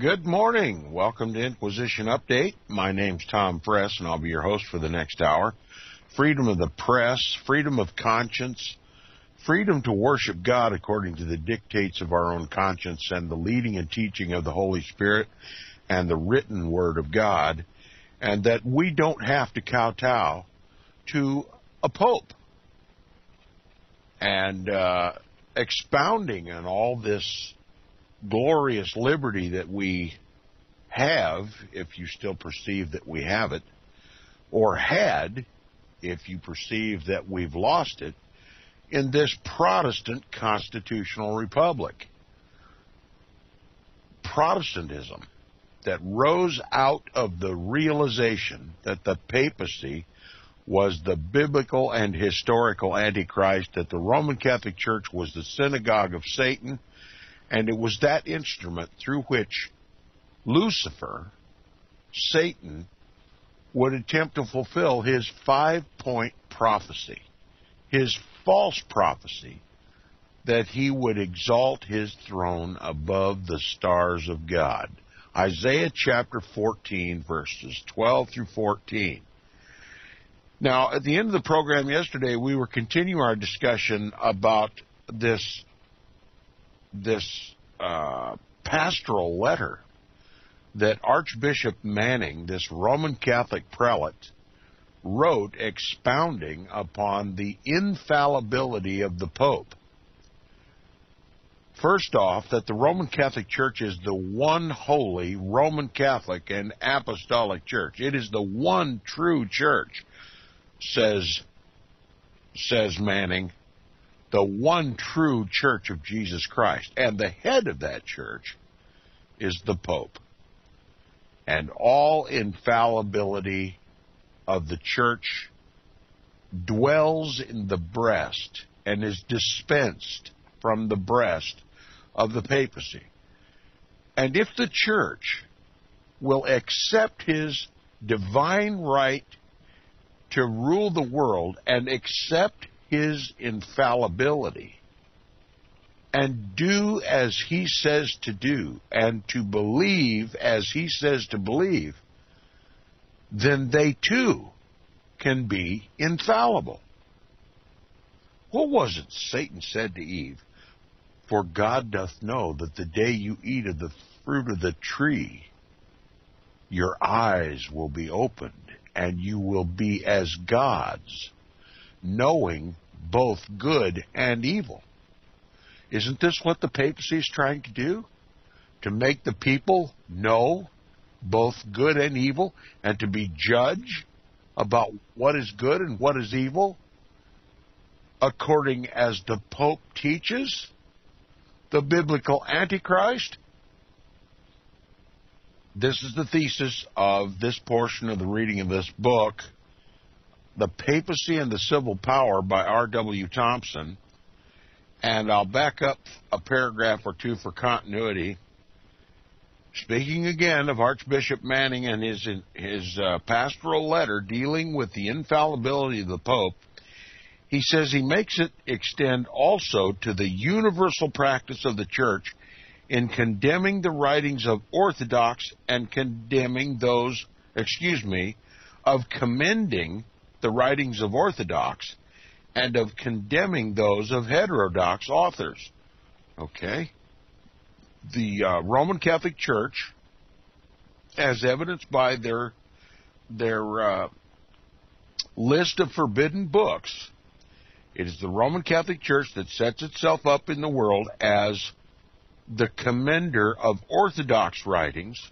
Good morning. Welcome to Inquisition Update. My name's Tom Friess, and I'll be your host for the next hour. Freedom of the press, freedom of conscience, freedom to worship God according to the dictates of our own conscience and the leading and teaching of the Holy Spirit and the written Word of God, and that we don't have to kowtow to a pope. And uh, expounding on all this glorious liberty that we have, if you still perceive that we have it, or had, if you perceive that we've lost it, in this Protestant constitutional republic. Protestantism that rose out of the realization that the papacy was the biblical and historical antichrist, that the Roman Catholic Church was the synagogue of Satan, and it was that instrument through which Lucifer, Satan, would attempt to fulfill his five point prophecy, his false prophecy that he would exalt his throne above the stars of God. Isaiah chapter 14, verses 12 through 14. Now, at the end of the program yesterday, we were continuing our discussion about this this uh, pastoral letter that Archbishop Manning, this Roman Catholic prelate, wrote expounding upon the infallibility of the Pope. First off, that the Roman Catholic Church is the one holy Roman Catholic and Apostolic Church. It is the one true church, says says Manning, the one true church of Jesus Christ. And the head of that church is the Pope. And all infallibility of the church dwells in the breast and is dispensed from the breast of the papacy. And if the church will accept his divine right to rule the world and accept his infallibility and do as he says to do and to believe as he says to believe, then they too can be infallible. What was it Satan said to Eve? For God doth know that the day you eat of the fruit of the tree, your eyes will be opened, and you will be as gods, knowing both good and evil. Isn't this what the papacy is trying to do? To make the people know both good and evil, and to be judge about what is good and what is evil, according as the Pope teaches? the biblical Antichrist? This is the thesis of this portion of the reading of this book, The Papacy and the Civil Power by R.W. Thompson. And I'll back up a paragraph or two for continuity. Speaking again of Archbishop Manning and his his uh, pastoral letter dealing with the infallibility of the Pope, he says he makes it extend also to the universal practice of the church in condemning the writings of orthodox and condemning those, excuse me, of commending the writings of orthodox and of condemning those of heterodox authors. Okay? The uh, Roman Catholic Church, as evidenced by their their uh, list of forbidden books, it is the Roman Catholic Church that sets itself up in the world as the commender of Orthodox writings.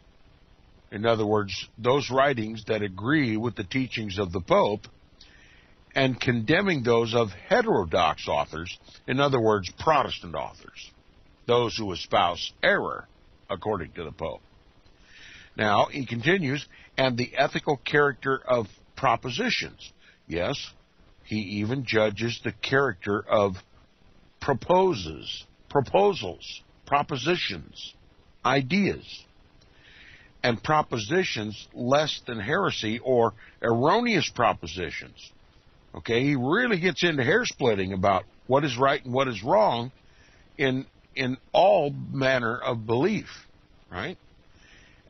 In other words, those writings that agree with the teachings of the Pope, and condemning those of heterodox authors, in other words, Protestant authors, those who espouse error, according to the Pope. Now, he continues, and the ethical character of propositions. Yes, he even judges the character of proposes, proposals, propositions, ideas, and propositions less than heresy or erroneous propositions. Okay, he really gets into hair splitting about what is right and what is wrong in in all manner of belief, right?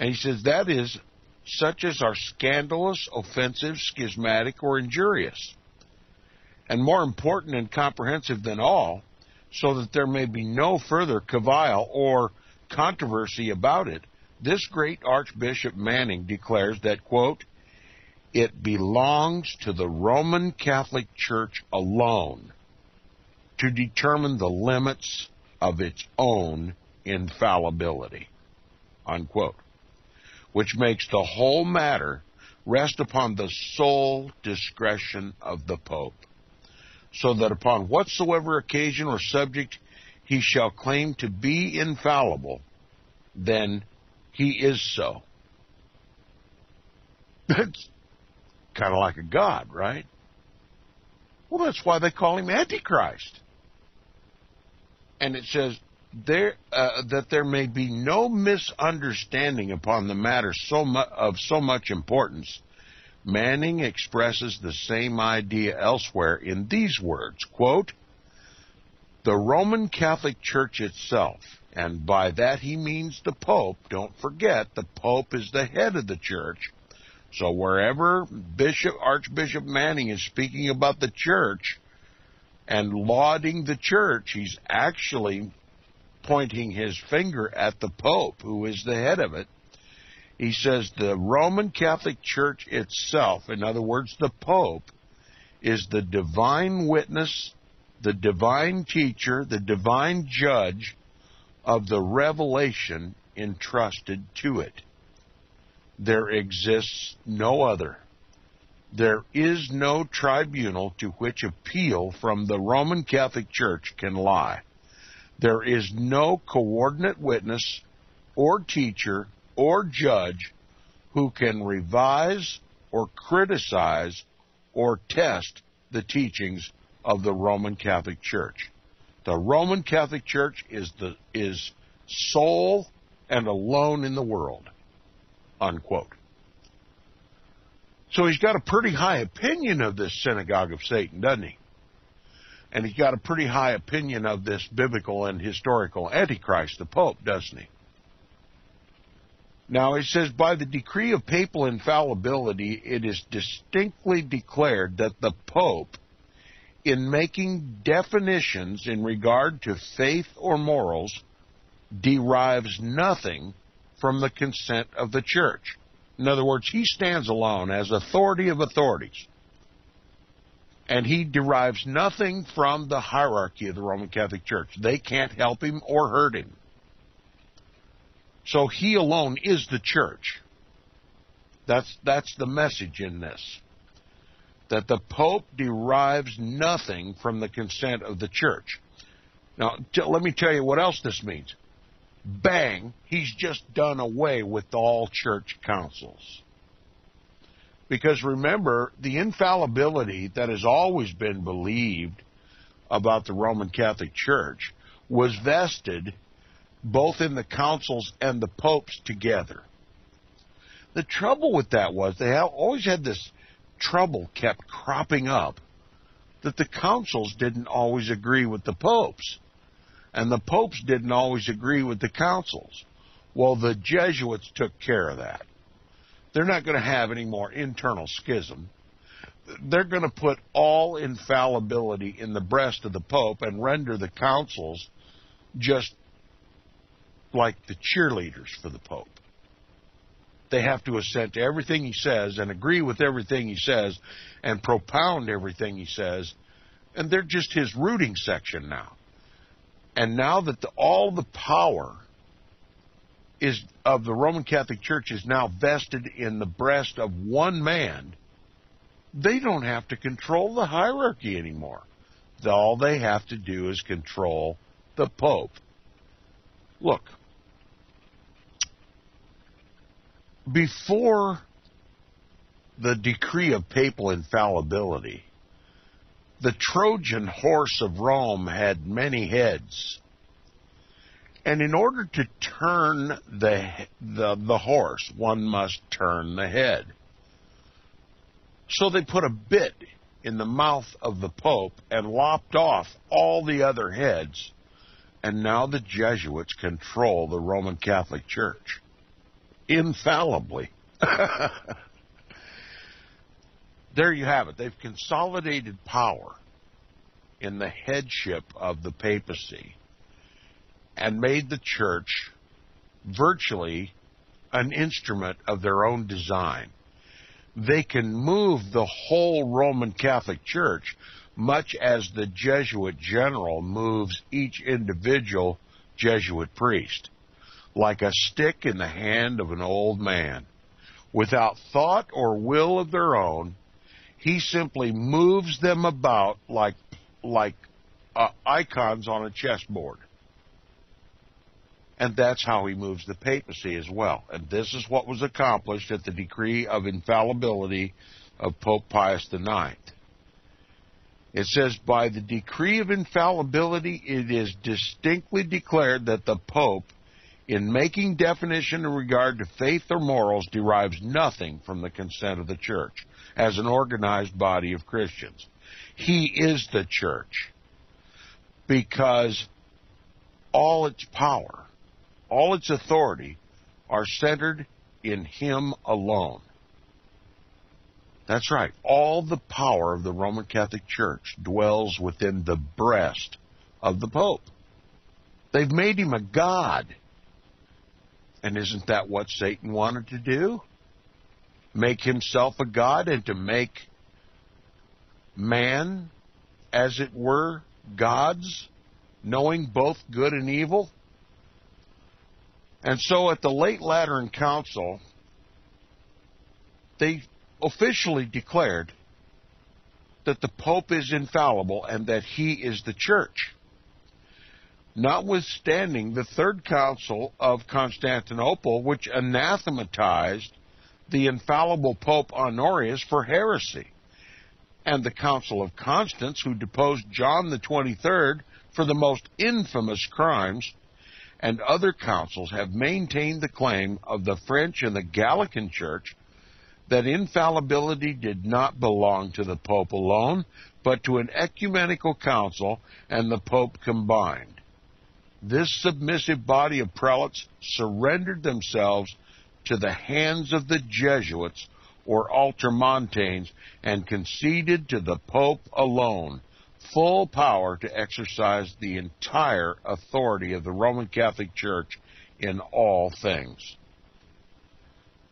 And he says that is such as are scandalous, offensive, schismatic, or injurious. And more important and comprehensive than all, so that there may be no further cavil or controversy about it, this great Archbishop Manning declares that, quote, it belongs to the Roman Catholic Church alone to determine the limits of its own infallibility, unquote which makes the whole matter rest upon the sole discretion of the Pope, so that upon whatsoever occasion or subject he shall claim to be infallible, then he is so. That's kind of like a god, right? Well, that's why they call him Antichrist. And it says, there uh, that there may be no misunderstanding upon the matter so mu- of so much importance. Manning expresses the same idea elsewhere in these words, quote, "The Roman Catholic Church itself, and by that he means the Pope, don't forget the Pope is the head of the church. So wherever Bishop Archbishop Manning is speaking about the church and lauding the church, he's actually pointing his finger at the Pope, who is the head of it. He says the Roman Catholic Church itself, in other words, the Pope, is the divine witness, the divine teacher, the divine judge of the revelation entrusted to it. There exists no other. There is no tribunal to which appeal from the Roman Catholic Church can lie. There is no coordinate witness or teacher or judge who can revise or criticize or test the teachings of the Roman Catholic Church. The Roman Catholic Church is the is sole and alone in the world. Unquote. So he's got a pretty high opinion of this synagogue of Satan, doesn't he? and he's got a pretty high opinion of this biblical and historical Antichrist, the Pope, doesn't he? Now, he says, by the decree of papal infallibility, it is distinctly declared that the Pope, in making definitions in regard to faith or morals, derives nothing from the consent of the church. In other words, he stands alone as authority of authorities and he derives nothing from the hierarchy of the Roman Catholic Church. They can't help him or hurt him. So he alone is the church. That's that's the message in this. That the Pope derives nothing from the consent of the church. Now, t- let me tell you what else this means. Bang, he's just done away with all church councils. Because remember, the infallibility that has always been believed about the Roman Catholic Church was vested both in the councils and the popes together. The trouble with that was they always had this trouble kept cropping up that the councils didn't always agree with the popes, and the popes didn't always agree with the councils. Well, the Jesuits took care of that. They're not going to have any more internal schism. They're going to put all infallibility in the breast of the Pope and render the councils just like the cheerleaders for the Pope. They have to assent to everything he says and agree with everything he says and propound everything he says. And they're just his rooting section now. And now that the, all the power is of the Roman Catholic Church is now vested in the breast of one man, they don't have to control the hierarchy anymore. All they have to do is control the Pope. Look, before the decree of papal infallibility, the Trojan horse of Rome had many heads. And in order to turn the, the, the horse, one must turn the head. So they put a bit in the mouth of the Pope and lopped off all the other heads. And now the Jesuits control the Roman Catholic Church. infallibly. there you have it. They've consolidated power in the headship of the papacy and made the church virtually an instrument of their own design. They can move the whole Roman Catholic Church much as the Jesuit general moves each individual Jesuit priest, like a stick in the hand of an old man. Without thought or will of their own, he simply moves them about like like uh, icons on a chessboard. And that's how he moves the papacy as well. And this is what was accomplished at the decree of infallibility of Pope Pius IX. It says, by the decree of infallibility, it is distinctly declared that the Pope, in making definition in regard to faith or morals, derives nothing from the consent of the Church as an organized body of Christians. He is the Church because all its power, all its authority are centered in Him alone. That's right. All the power of the Roman Catholic Church dwells within the breast of the Pope. They've made him a god. And isn't that what Satan wanted to do? Make himself a god and to make man, as it were, gods, knowing both good and evil? And so at the late Lateran Council, they officially declared that the Pope is infallible and that he is the church. Notwithstanding the Third Council of Constantinople, which anathematized the infallible Pope Honorius for heresy, and the Council of Constance, who deposed John the 23rd for the most infamous crimes, and other councils have maintained the claim of the French and the Gallican Church that infallibility did not belong to the Pope alone, but to an ecumenical council and the Pope combined. This submissive body of prelates surrendered themselves to the hands of the Jesuits or Ultramontanes and conceded to the Pope alone full power to exercise the entire authority of the Roman Catholic Church in all things.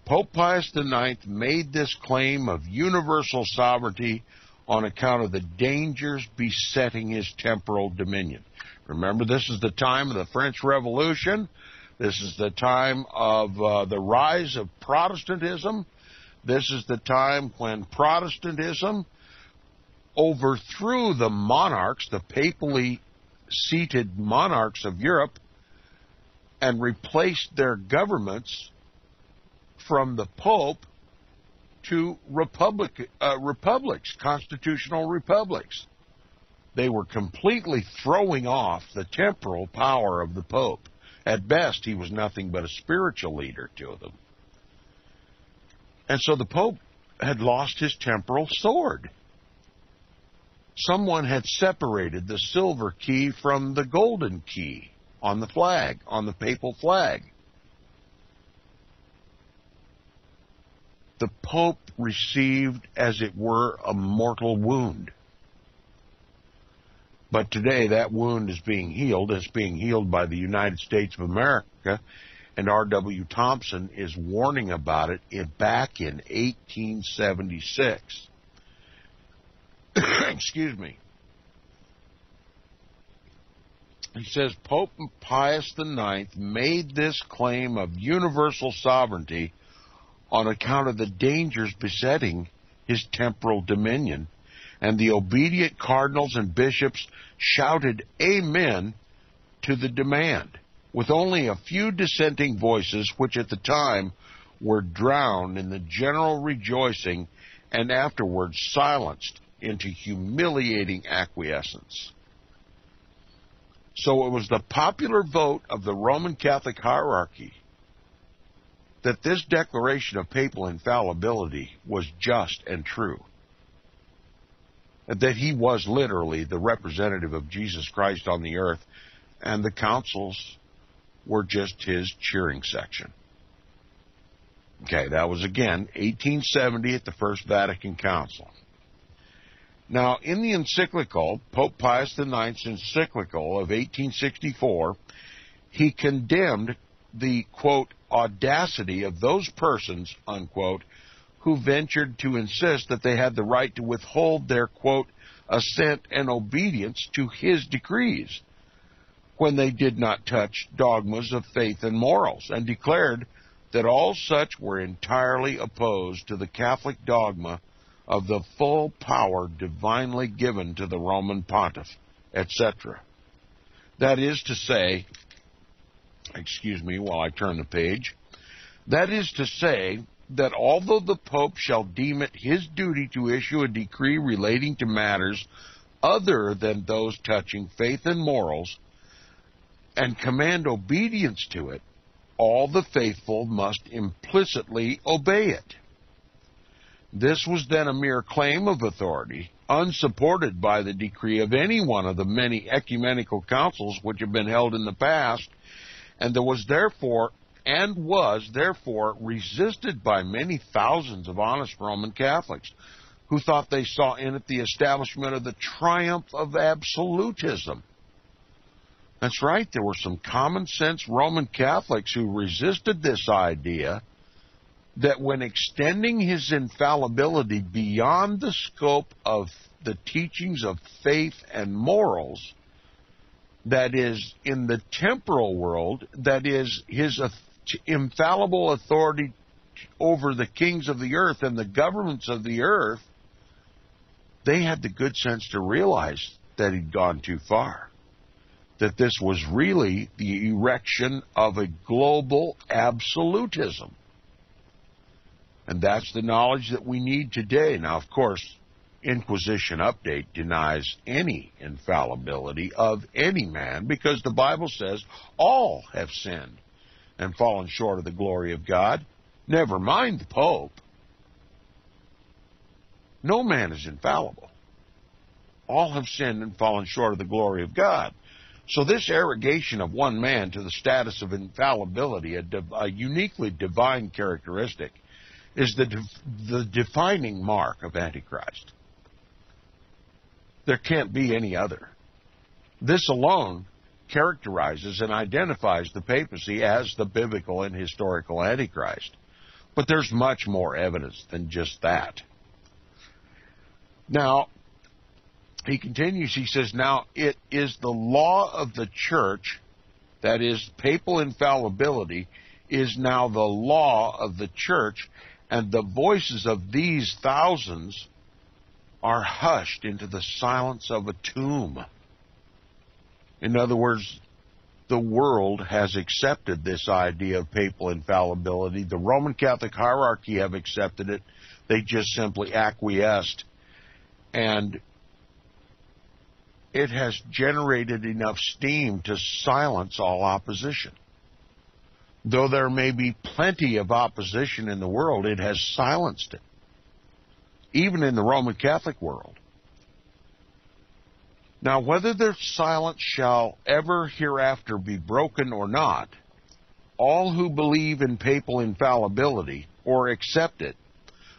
Pope Pius IX made this claim of universal sovereignty on account of the dangers besetting his temporal dominion. Remember, this is the time of the French Revolution. This is the time of uh, the rise of Protestantism. This is the time when Protestantism overthrew the monarchs, the papally seated monarchs of Europe, and replaced their governments from the Pope to republic, uh, republics, constitutional republics. They were completely throwing off the temporal power of the Pope. At best, he was nothing but a spiritual leader to them. And so the Pope had lost his temporal sword. Someone had separated the silver key from the golden key on the flag, on the papal flag. the Pope received, as it were, a mortal wound. But today that wound is being healed. It's being healed by the United States of America, and R.W. Thompson is warning about it in, back in 1876. Excuse me. He says Pope Pius IX made this claim of universal sovereignty on account of the dangers besetting his temporal dominion. And the obedient cardinals and bishops shouted Amen to the demand, with only a few dissenting voices, which at the time were drowned in the general rejoicing and afterwards silenced into humiliating acquiescence. So it was the popular vote of the Roman Catholic hierarchy that this declaration of papal infallibility was just and true. That he was literally the representative of Jesus Christ on the earth, and the councils were just his cheering section. Okay, that was again 1870 at the First Vatican Council. Now, in the encyclical, Pope Pius IX's encyclical of 1864, he condemned the, quote, audacity of those persons, unquote, who ventured to insist that they had the right to withhold their, quote, assent and obedience to his decrees when they did not touch dogmas of faith and morals, and declared that all such were entirely opposed to the Catholic dogma of the full power divinely given to the Roman pontiff, etc. That is to say, excuse me while I turn the page, that is to say, that although the Pope shall deem it his duty to issue a decree relating to matters other than those touching faith and morals, and command obedience to it, all the faithful must implicitly obey it. This was then a mere claim of authority, unsupported by the decree of any one of the many ecumenical councils which have been held in the past, and there was therefore and was therefore resisted by many thousands of honest Roman Catholics who thought they saw in it the establishment of the triumph of absolutism. That's right, there were some common sense Roman Catholics who resisted this idea that when extending his infallibility beyond the scope of the teachings of faith and morals, that is, in the temporal world, that is, his infallible authority over the kings of the earth and the governments of the earth, they had the good sense to realize that he'd gone too far. That this was really the erection of a global absolutism and that's the knowledge that we need today. Now, of course, Inquisition Update denies any infallibility of any man because the Bible says all have sinned and fallen short of the glory of God. Never mind the Pope. No man is infallible. All have sinned and fallen short of the glory of God. So this arrogation of one man to the status of infallibility, a, a uniquely divine characteristic, is the, the defining mark of Antichrist. There can't be any other. This alone characterizes and identifies the papacy as the biblical and historical Antichrist. But there's much more evidence than just that. Now, he continues, he says, Now it is the law of the church, that is, papal infallibility, is now the law of the church and the voices of these thousands are hushed into the silence of a tomb. In other words, the world has accepted this idea of papal infallibility. The Roman Catholic hierarchy have accepted it. They just simply acquiesced. And it has generated enough steam to silence all opposition. Though there may be plenty of opposition in the world, it has silenced it, even in the Roman Catholic world. Now, whether their silence shall ever hereafter be broken or not, all who believe in papal infallibility or accept it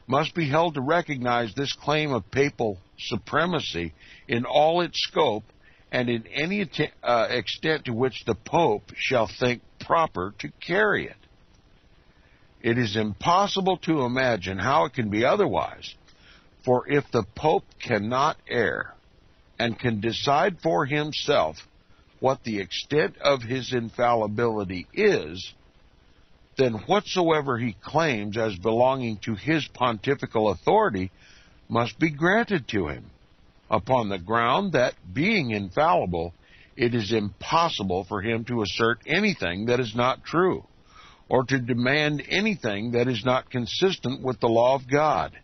must be held to recognize this claim of papal supremacy in all its scope and in any uh, extent to which the Pope shall think proper to carry it. It is impossible to imagine how it can be otherwise, for if the Pope cannot err and can decide for himself what the extent of his infallibility is, then whatsoever he claims as belonging to his pontifical authority must be granted to him upon the ground that, being infallible, it is impossible for him to assert anything that is not true, or to demand anything that is not consistent with the law of God.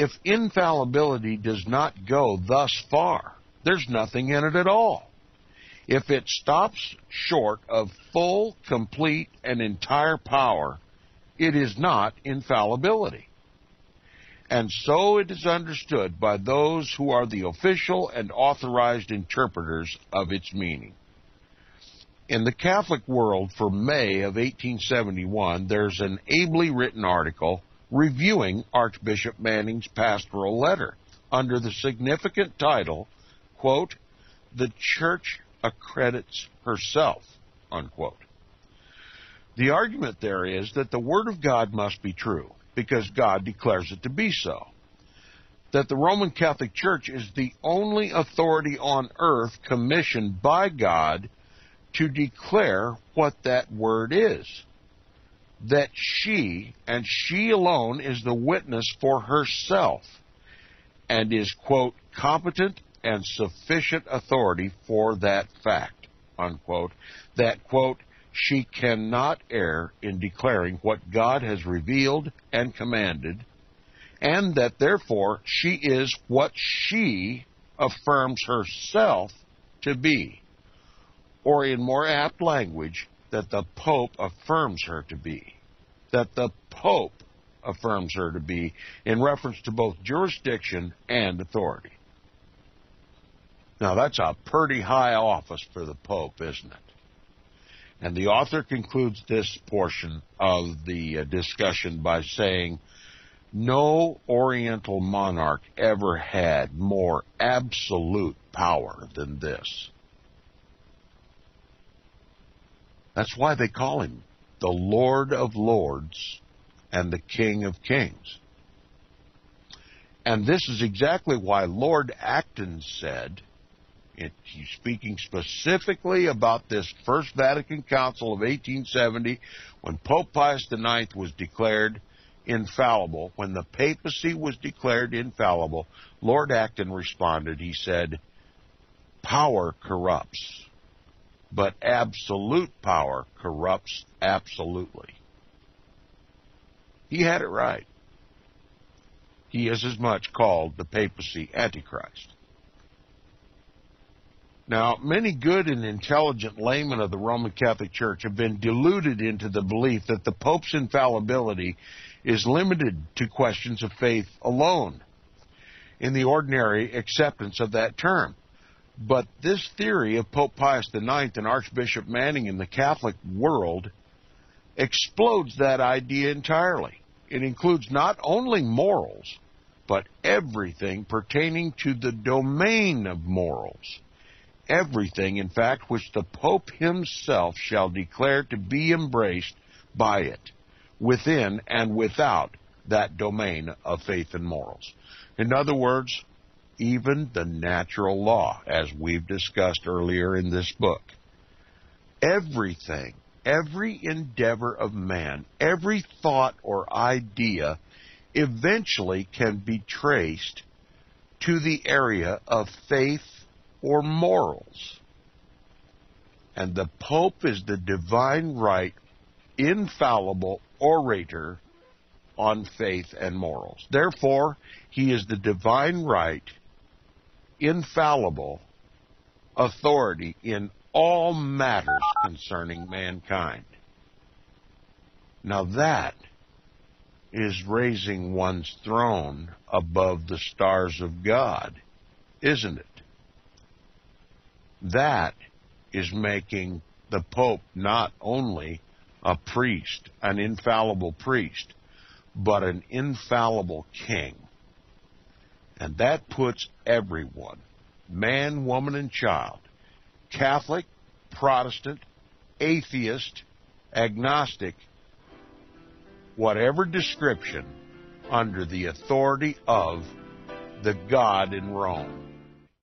If infallibility does not go thus far, there's nothing in it at all. If it stops short of full, complete, and entire power, it is not infallibility and so it is understood by those who are the official and authorized interpreters of its meaning. In the Catholic World for May of 1871, there's an ably written article reviewing Archbishop Manning's pastoral letter under the significant title, quote, The Church Accredits Herself, unquote. The argument there is that the Word of God must be true because God declares it to be so. That the Roman Catholic Church is the only authority on earth commissioned by God to declare what that Word is. That she, and she alone, is the witness for herself and is, quote, competent and sufficient authority for that fact, unquote. That, quote, she cannot err in declaring what God has revealed and commanded, and that therefore she is what she affirms herself to be, or in more apt language, that the Pope affirms her to be. That the Pope affirms her to be in reference to both jurisdiction and authority. Now, that's a pretty high office for the Pope, isn't it? And the author concludes this portion of the uh, discussion by saying, no Oriental monarch ever had more absolute power than this. That's why they call him the Lord of Lords and the King of Kings. And this is exactly why Lord Acton said, it, he's speaking specifically about this First Vatican Council of 1870 when Pope Pius IX was declared infallible. When the papacy was declared infallible, Lord Acton responded, he said, Power corrupts, but absolute power corrupts absolutely. He had it right. He is as much called the papacy Antichrist. Now, many good and intelligent laymen of the Roman Catholic Church have been deluded into the belief that the Pope's infallibility is limited to questions of faith alone in the ordinary acceptance of that term. But this theory of Pope Pius IX and Archbishop Manning in the Catholic world explodes that idea entirely. It includes not only morals, but everything pertaining to the domain of morals everything, in fact, which the Pope himself shall declare to be embraced by it, within and without that domain of faith and morals. In other words, even the natural law, as we've discussed earlier in this book. Everything, every endeavor of man, every thought or idea eventually can be traced to the area of faith or morals. And the Pope is the divine right, infallible orator on faith and morals. Therefore, he is the divine right, infallible authority in all matters concerning mankind. Now that is raising one's throne above the stars of God, isn't it? That is making the Pope not only a priest, an infallible priest, but an infallible king. And that puts everyone, man, woman, and child, Catholic, Protestant, atheist, agnostic, whatever description, under the authority of the God in Rome.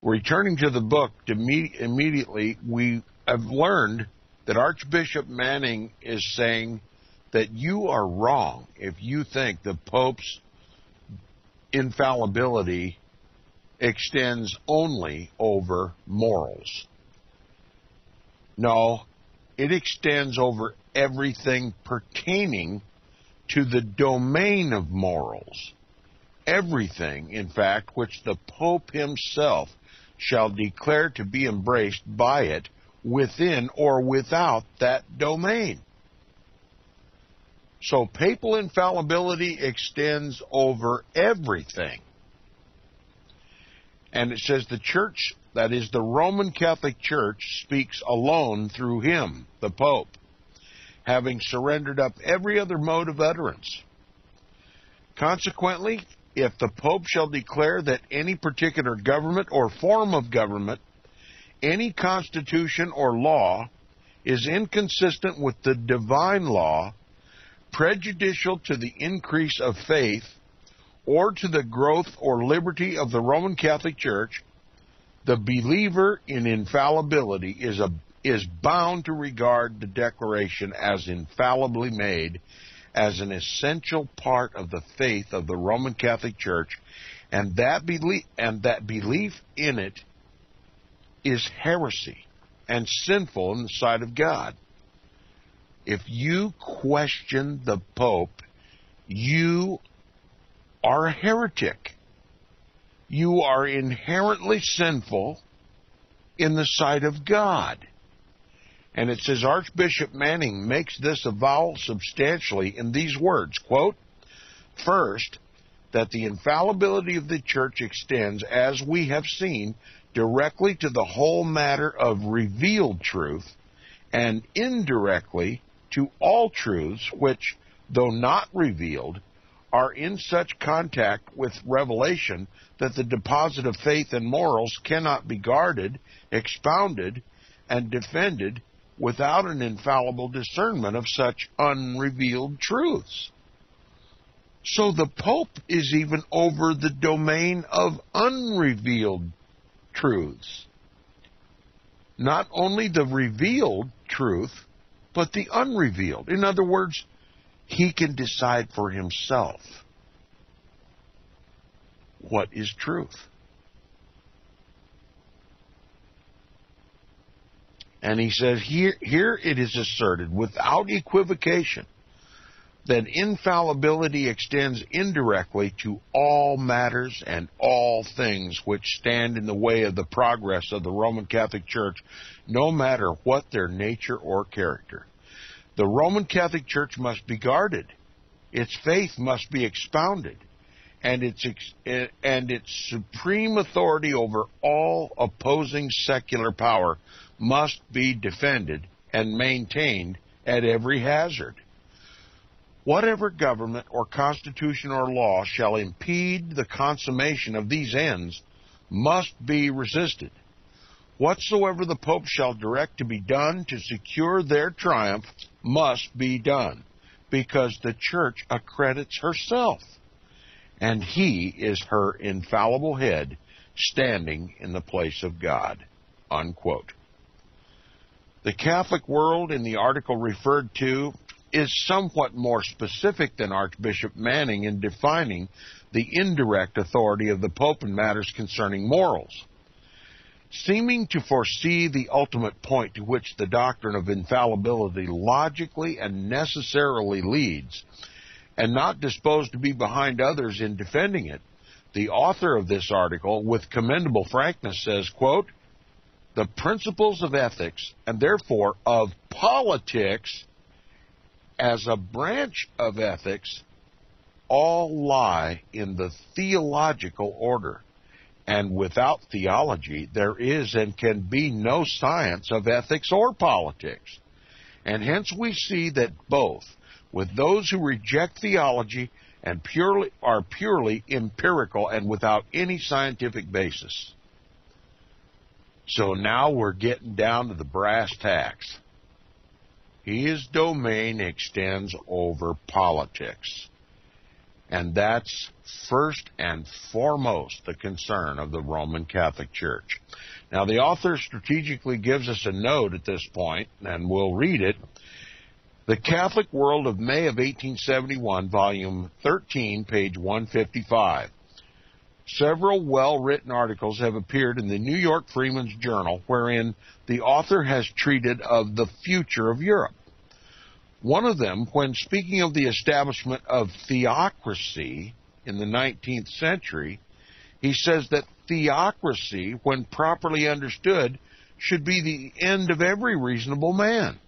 Returning to the book, immediately we have learned that Archbishop Manning is saying that you are wrong if you think the Pope's infallibility extends only over morals. No, it extends over everything pertaining to the domain of morals. Everything, in fact, which the Pope himself shall declare to be embraced by it within or without that domain. So papal infallibility extends over everything. And it says the church, that is the Roman Catholic Church, speaks alone through him, the Pope, having surrendered up every other mode of utterance. Consequently, if the Pope shall declare that any particular government or form of government, any constitution or law, is inconsistent with the divine law, prejudicial to the increase of faith, or to the growth or liberty of the Roman Catholic Church, the believer in infallibility is a is bound to regard the declaration as infallibly made as an essential part of the faith of the Roman Catholic Church and that belief and that belief in it is heresy and sinful in the sight of God. If you question the Pope, you are a heretic. You are inherently sinful in the sight of God. And it says Archbishop Manning makes this avowal substantially in these words, quote, First, that the infallibility of the church extends, as we have seen, directly to the whole matter of revealed truth, and indirectly to all truths which, though not revealed, are in such contact with revelation that the deposit of faith and morals cannot be guarded, expounded, and defended without an infallible discernment of such unrevealed truths. So the Pope is even over the domain of unrevealed truths. Not only the revealed truth, but the unrevealed. In other words, he can decide for himself what is truth. And he says, here, here it is asserted without equivocation that infallibility extends indirectly to all matters and all things which stand in the way of the progress of the Roman Catholic Church, no matter what their nature or character. The Roman Catholic Church must be guarded. Its faith must be expounded. And its, eh, and its supreme authority over all opposing secular power must be defended and maintained at every hazard. Whatever government or constitution or law shall impede the consummation of these ends must be resisted. Whatsoever the Pope shall direct to be done to secure their triumph must be done, because the Church accredits herself, and he is her infallible head standing in the place of God. Unquote. The Catholic world in the article referred to is somewhat more specific than Archbishop Manning in defining the indirect authority of the Pope in matters concerning morals. Seeming to foresee the ultimate point to which the doctrine of infallibility logically and necessarily leads, and not disposed to be behind others in defending it, the author of this article, with commendable frankness, says, quote, the principles of ethics, and therefore of politics, as a branch of ethics all lie in the theological order. And without theology, there is and can be no science of ethics or politics. And hence we see that both, with those who reject theology and purely are purely empirical and without any scientific basis. So now we're getting down to the brass tacks. His domain extends over politics. And that's first and foremost the concern of the Roman Catholic Church. Now, the author strategically gives us a note at this point, and we'll read it. The Catholic World of May of 1871, volume 13, page 155. Several well written articles have appeared in the New York Freeman's Journal wherein the author has treated of the future of Europe. One of them, when speaking of the establishment of theocracy in the 19th century, he says that theocracy, when properly understood, should be the end of every reasonable man.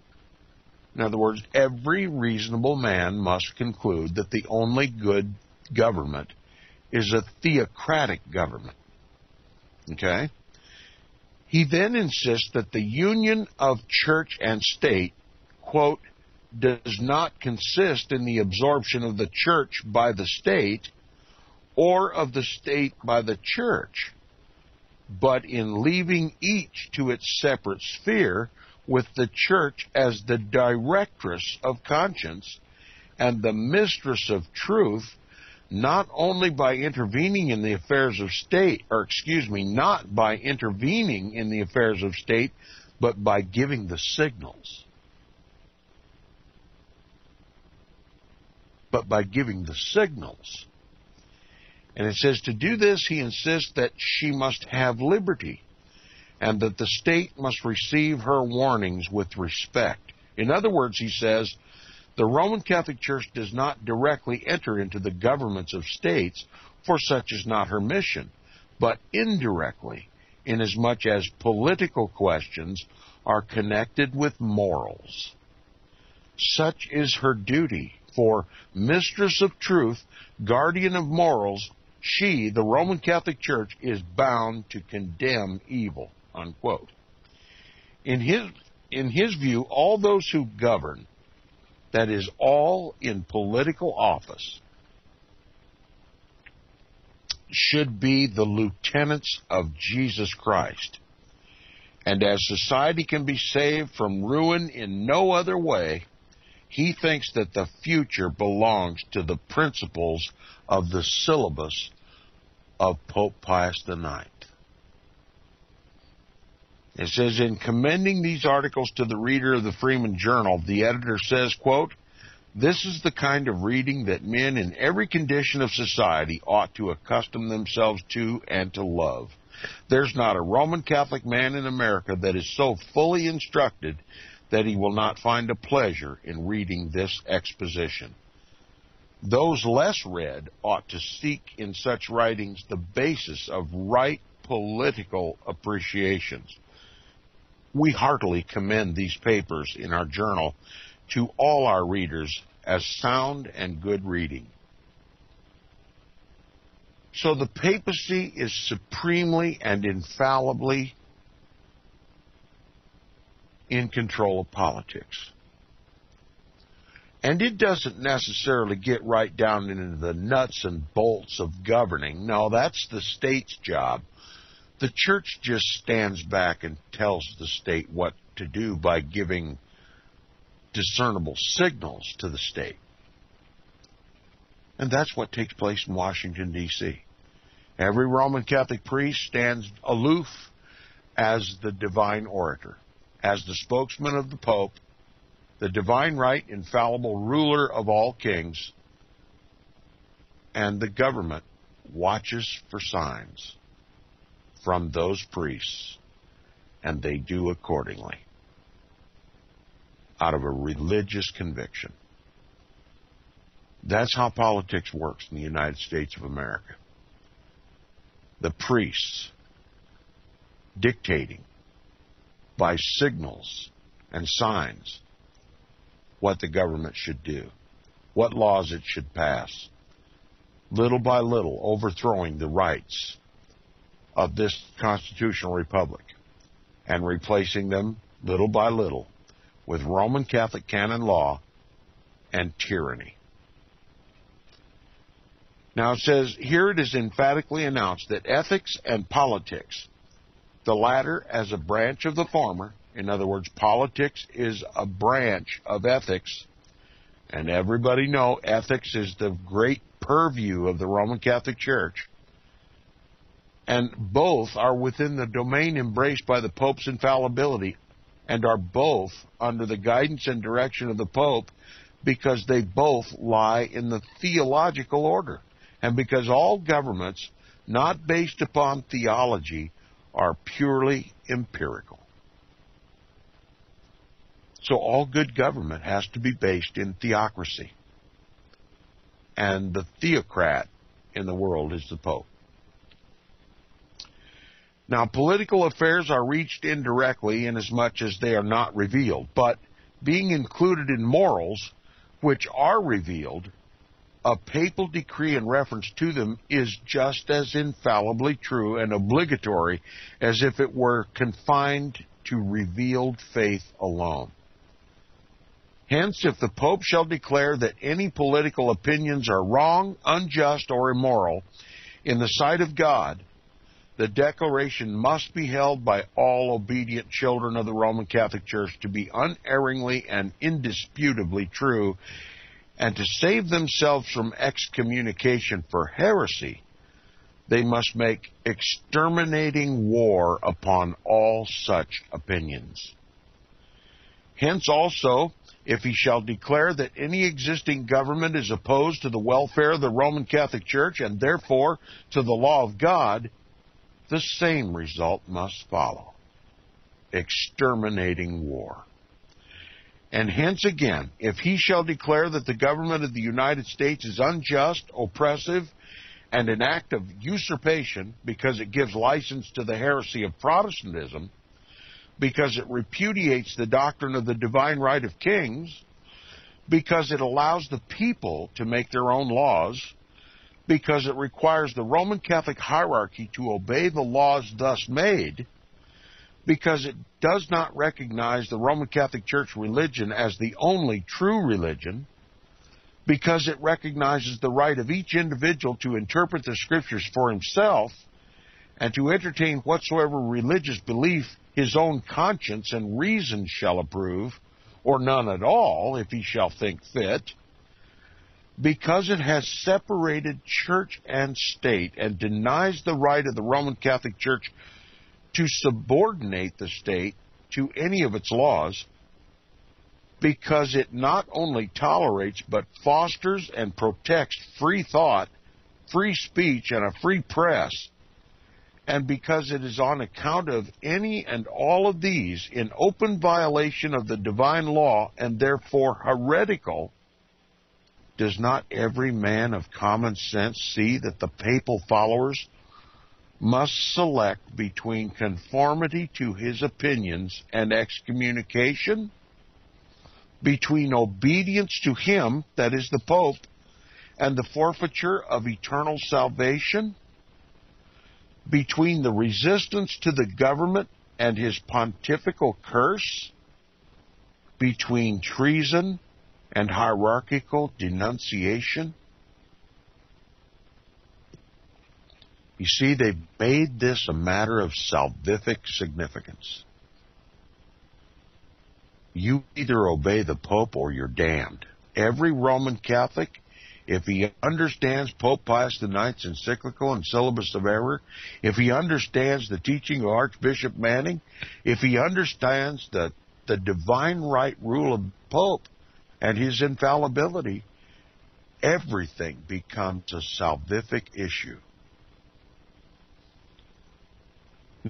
In other words, every reasonable man must conclude that the only good government is a theocratic government. Okay? He then insists that the union of church and state, quote, does not consist in the absorption of the church by the state or of the state by the church, but in leaving each to its separate sphere with the church as the directress of conscience and the mistress of truth, not only by intervening in the affairs of state, or excuse me, not by intervening in the affairs of state, but by giving the signals. But by giving the signals. And it says to do this, he insists that she must have liberty and that the state must receive her warnings with respect. In other words, he says, the Roman Catholic Church does not directly enter into the governments of states, for such is not her mission, but indirectly, inasmuch as political questions are connected with morals. Such is her duty, for mistress of truth, guardian of morals, she, the Roman Catholic Church, is bound to condemn evil unquote. In his, in his view, all those who govern, that is, all in political office, should be the lieutenants of Jesus Christ. And as society can be saved from ruin in no other way, he thinks that the future belongs to the principles of the syllabus of Pope Pius IX. It says, in commending these articles to the reader of the Freeman Journal, the editor says, quote, this is the kind of reading that men in every condition of society ought to accustom themselves to and to love. There's not a Roman Catholic man in America that is so fully instructed that he will not find a pleasure in reading this exposition. Those less read ought to seek in such writings the basis of right political appreciations we heartily commend these papers in our journal to all our readers as sound and good reading. So the papacy is supremely and infallibly in control of politics. And it doesn't necessarily get right down into the nuts and bolts of governing. No, that's the state's job. The church just stands back and tells the state what to do by giving discernible signals to the state. And that's what takes place in Washington, D.C. Every Roman Catholic priest stands aloof as the divine orator, as the spokesman of the Pope, the divine right, infallible ruler of all kings, and the government watches for signs from those priests, and they do accordingly out of a religious conviction. That's how politics works in the United States of America. The priests dictating by signals and signs what the government should do, what laws it should pass, little by little overthrowing the rights of this constitutional republic and replacing them little by little with Roman Catholic canon law and tyranny. Now it says, here it is emphatically announced that ethics and politics, the latter as a branch of the former, in other words, politics is a branch of ethics, and everybody know ethics is the great purview of the Roman Catholic Church. And both are within the domain embraced by the Pope's infallibility and are both under the guidance and direction of the Pope because they both lie in the theological order. And because all governments not based upon theology are purely empirical. So all good government has to be based in theocracy. And the theocrat in the world is the Pope. Now, political affairs are reached indirectly inasmuch as they are not revealed, but being included in morals, which are revealed, a papal decree in reference to them is just as infallibly true and obligatory as if it were confined to revealed faith alone. Hence, if the Pope shall declare that any political opinions are wrong, unjust, or immoral in the sight of God, the declaration must be held by all obedient children of the Roman Catholic Church to be unerringly and indisputably true, and to save themselves from excommunication for heresy, they must make exterminating war upon all such opinions. Hence also, if he shall declare that any existing government is opposed to the welfare of the Roman Catholic Church and therefore to the law of God, the same result must follow exterminating war. And hence again, if he shall declare that the government of the United States is unjust, oppressive, and an act of usurpation because it gives license to the heresy of Protestantism, because it repudiates the doctrine of the divine right of kings, because it allows the people to make their own laws, because it requires the Roman Catholic hierarchy to obey the laws thus made, because it does not recognize the Roman Catholic Church religion as the only true religion, because it recognizes the right of each individual to interpret the scriptures for himself and to entertain whatsoever religious belief his own conscience and reason shall approve, or none at all, if he shall think fit, because it has separated church and state and denies the right of the Roman Catholic Church to subordinate the state to any of its laws, because it not only tolerates but fosters and protects free thought, free speech, and a free press, and because it is on account of any and all of these in open violation of the divine law and therefore heretical, does not every man of common sense see that the papal followers must select between conformity to his opinions and excommunication? between obedience to him, that is the Pope, and the forfeiture of eternal salvation, between the resistance to the government and his pontifical curse, between treason and hierarchical denunciation. You see, they made this a matter of salvific significance you either obey the Pope or you're damned. Every Roman Catholic, if he understands Pope Pius IX's encyclical and syllabus of error, if he understands the teaching of Archbishop Manning, if he understands the, the divine right rule of Pope and his infallibility, everything becomes a salvific issue.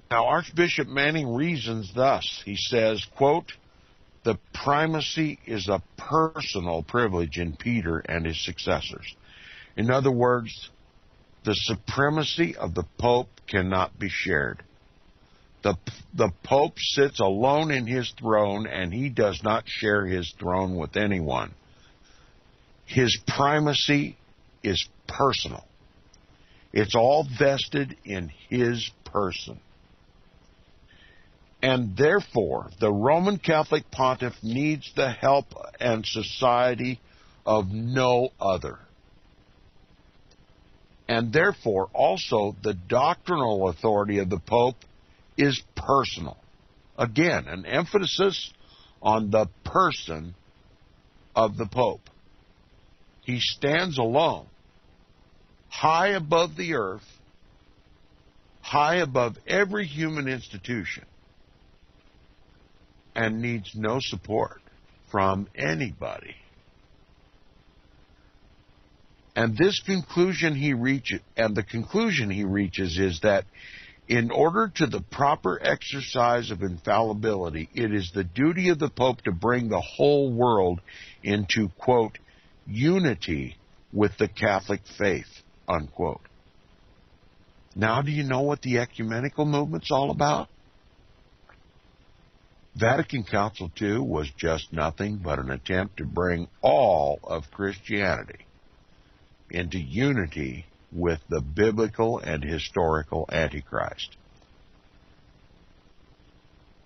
Now, Archbishop Manning reasons thus. He says, quote, the primacy is a personal privilege in Peter and his successors. In other words, the supremacy of the Pope cannot be shared. The, the Pope sits alone in his throne and he does not share his throne with anyone. His primacy is personal. It's all vested in his person. And therefore, the Roman Catholic pontiff needs the help and society of no other. And therefore, also, the doctrinal authority of the Pope is personal. Again, an emphasis on the person of the Pope. He stands alone, high above the earth, high above every human institution and needs no support from anybody. And this conclusion he reaches, and the conclusion he reaches is that in order to the proper exercise of infallibility, it is the duty of the Pope to bring the whole world into, quote, unity with the Catholic faith, unquote. Now, do you know what the ecumenical movement's all about? Vatican Council II was just nothing but an attempt to bring all of Christianity into unity with the biblical and historical Antichrist.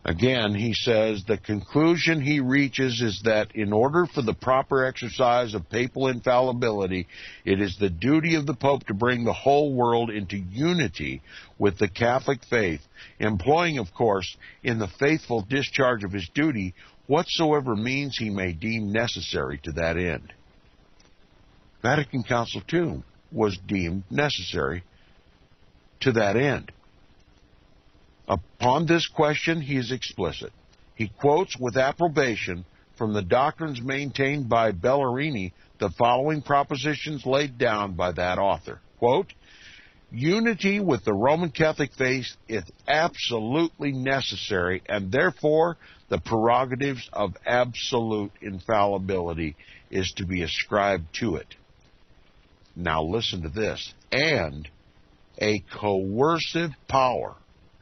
Again, he says the conclusion he reaches is that in order for the proper exercise of papal infallibility, it is the duty of the Pope to bring the whole world into unity with the Catholic faith, employing, of course, in the faithful discharge of his duty whatsoever means he may deem necessary to that end. Vatican Council II was deemed necessary to that end. Upon this question, he is explicit. He quotes with approbation from the doctrines maintained by Bellarmine the following propositions laid down by that author. Quote, Unity with the Roman Catholic faith is absolutely necessary, and therefore the prerogatives of absolute infallibility is to be ascribed to it. Now listen to this. And a coercive power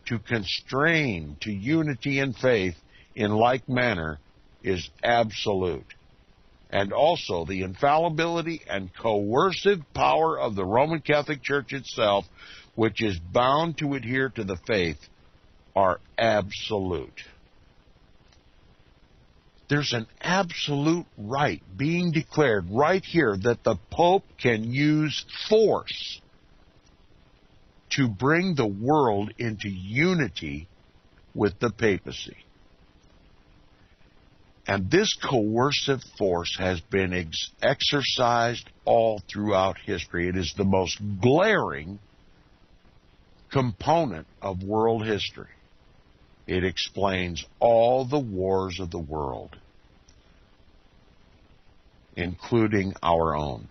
to constrain to unity and faith in like manner is absolute. And also, the infallibility and coercive power of the Roman Catholic Church itself, which is bound to adhere to the faith, are absolute. There's an absolute right being declared right here that the Pope can use force to bring the world into unity with the papacy. And this coercive force has been ex- exercised all throughout history. It is the most glaring component of world history. It explains all the wars of the world, including our own.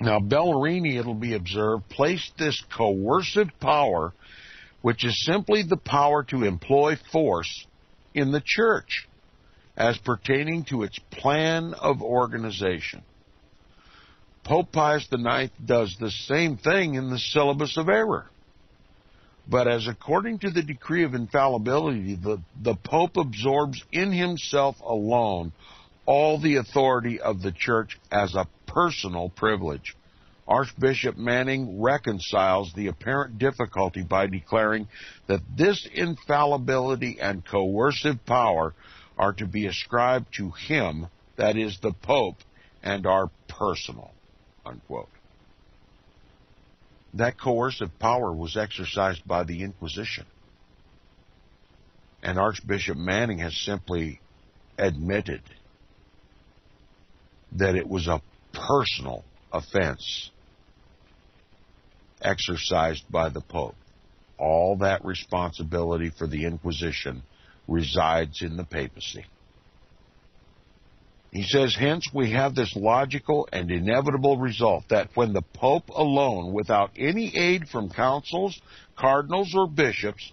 Now, Bellarmine, it'll be observed, placed this coercive power, which is simply the power to employ force, in the church as pertaining to its plan of organization. Pope Pius IX does the same thing in the syllabus of error. But as according to the decree of infallibility, the, the Pope absorbs in himself alone all the authority of the church as a personal privilege. Archbishop Manning reconciles the apparent difficulty by declaring that this infallibility and coercive power are to be ascribed to him, that is, the Pope, and are personal. Unquote. That coercive power was exercised by the Inquisition. And Archbishop Manning has simply admitted that it was a personal offense exercised by the Pope. All that responsibility for the Inquisition resides in the papacy. He says, hence we have this logical and inevitable result that when the Pope alone, without any aid from councils, cardinals, or bishops,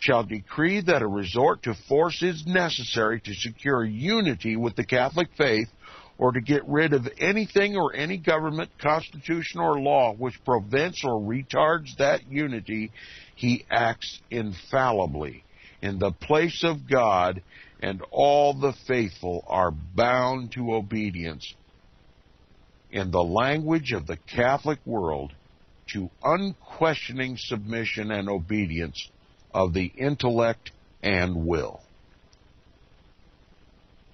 shall decree that a resort to force is necessary to secure unity with the Catholic faith, or to get rid of anything or any government, constitution, or law which prevents or retards that unity, he acts infallibly in the place of God, and all the faithful are bound to obedience. In the language of the Catholic world, to unquestioning submission and obedience of the intellect and will.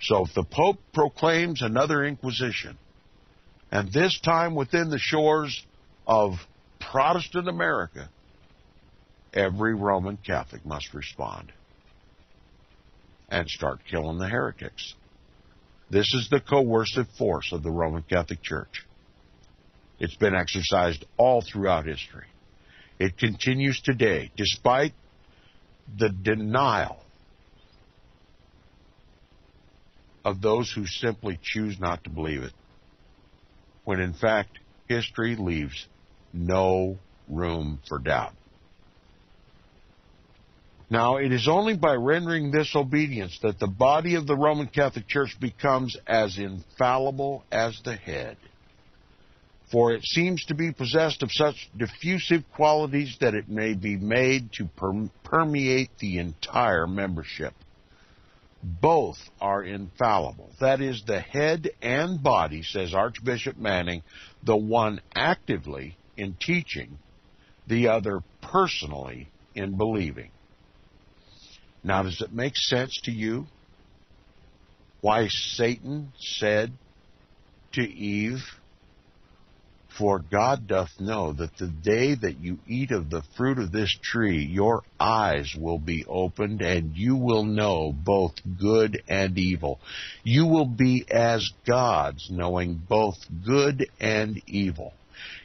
So if the Pope proclaims another Inquisition, and this time within the shores of Protestant America, every Roman Catholic must respond and start killing the heretics. This is the coercive force of the Roman Catholic Church. It's been exercised all throughout history. It continues today, despite the denial of those who simply choose not to believe it, when in fact history leaves no room for doubt. Now, it is only by rendering this obedience that the body of the Roman Catholic Church becomes as infallible as the head. For it seems to be possessed of such diffusive qualities that it may be made to per- permeate the entire membership Both are infallible. That is, the head and body, says Archbishop Manning, the one actively in teaching, the other personally in believing. Now, does it make sense to you why Satan said to Eve, For God doth know that the day that you eat of the fruit of this tree, your eyes will be opened, and you will know both good and evil. You will be as gods, knowing both good and evil.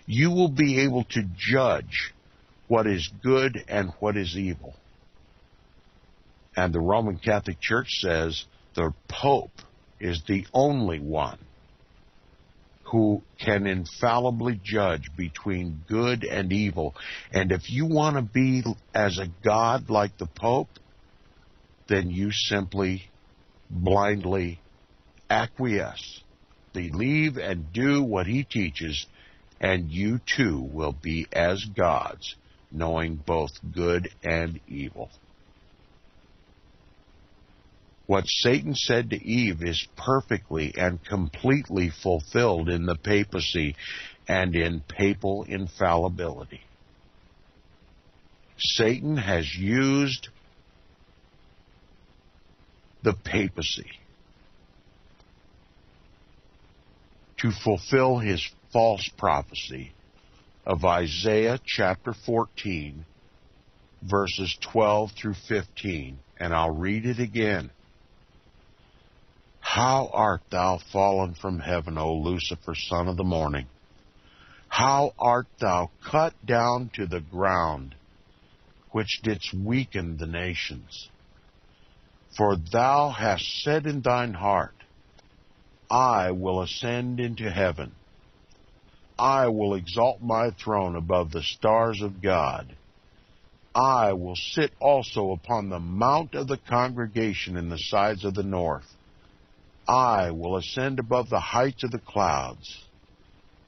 You will be able to judge what is good and what is evil. And the Roman Catholic Church says the Pope is the only one who can infallibly judge between good and evil. And if you want to be as a God like the Pope, then you simply blindly acquiesce, believe and do what he teaches, and you too will be as gods, knowing both good and evil. What Satan said to Eve is perfectly and completely fulfilled in the papacy and in papal infallibility. Satan has used the papacy to fulfill his false prophecy of Isaiah chapter 14, verses 12 through 15. And I'll read it again. How art thou fallen from heaven, O Lucifer, son of the morning? How art thou cut down to the ground, which didst weaken the nations? For thou hast said in thine heart, I will ascend into heaven. I will exalt my throne above the stars of God. I will sit also upon the mount of the congregation in the sides of the north. I will ascend above the heights of the clouds.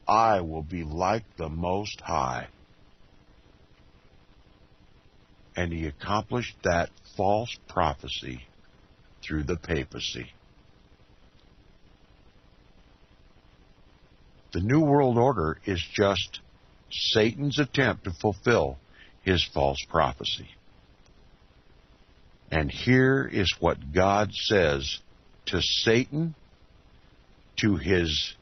I will be like the Most High. And he accomplished that false prophecy through the papacy. The New World Order is just Satan's attempt to fulfill his false prophecy. And here is what God says to Satan, to his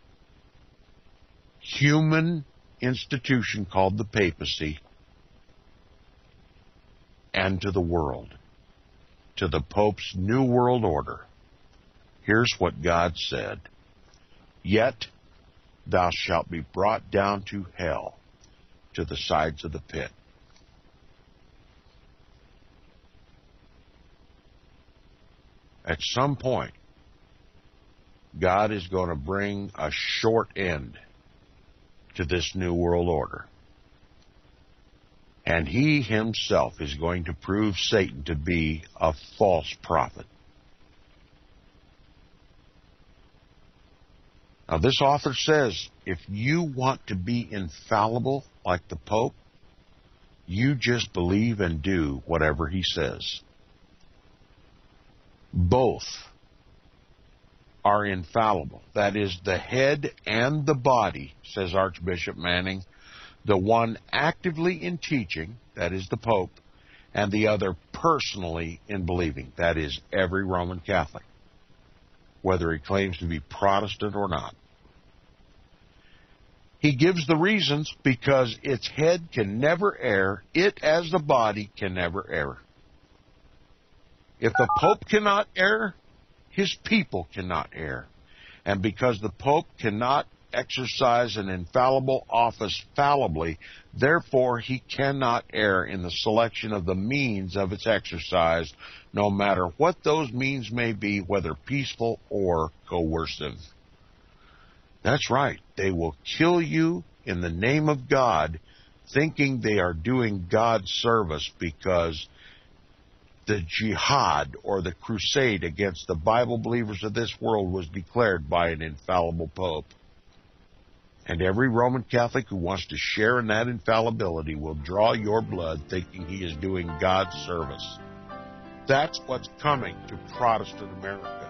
human institution called the papacy, and to the world, to the Pope's New World Order. Here's what God said Yet thou shalt be brought down to hell, to the sides of the pit. At some point, God is going to bring a short end to this new world order. And he himself is going to prove Satan to be a false prophet. Now, this author says if you want to be infallible like the Pope, you just believe and do whatever he says. Both are infallible. That is, the head and the body, says Archbishop Manning, the one actively in teaching, that is the Pope, and the other personally in believing, that is every Roman Catholic, whether he claims to be Protestant or not. He gives the reasons because its head can never err, it as the body can never err. If the Pope cannot err, his people cannot err. And because the Pope cannot exercise an infallible office fallibly, therefore he cannot err in the selection of the means of its exercise, no matter what those means may be, whether peaceful or coercive. That's right. They will kill you in the name of God, thinking they are doing God's service because the jihad or the crusade against the Bible believers of this world was declared by an infallible pope. And every Roman Catholic who wants to share in that infallibility will draw your blood thinking he is doing God's service. That's what's coming to Protestant America.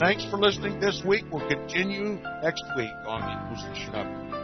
Thanks for listening this week. We'll continue next week on the Inquisition Update.